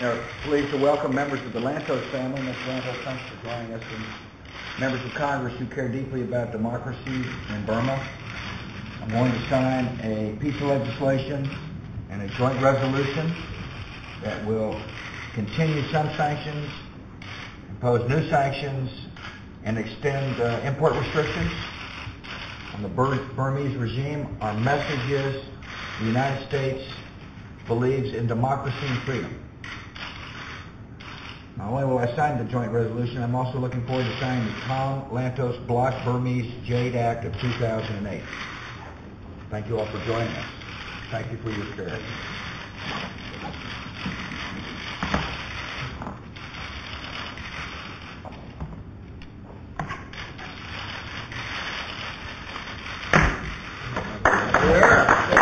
We're pleased to welcome members of the Lantos family. Ms. Lantos, thanks for joining us, and members of Congress who care deeply about democracy in Burma. I'm going to sign a piece of legislation and a joint resolution that will continue some sanctions, impose new sanctions, and extend uh, import restrictions on the Bur- Burmese regime. Our message is the United States believes in democracy and freedom. Not only will I sign the joint resolution, I'm also looking forward to signing the Tom Lantos Block Burmese Jade Act of 2008. Thank you all for joining us. Thank you for your care. Yeah.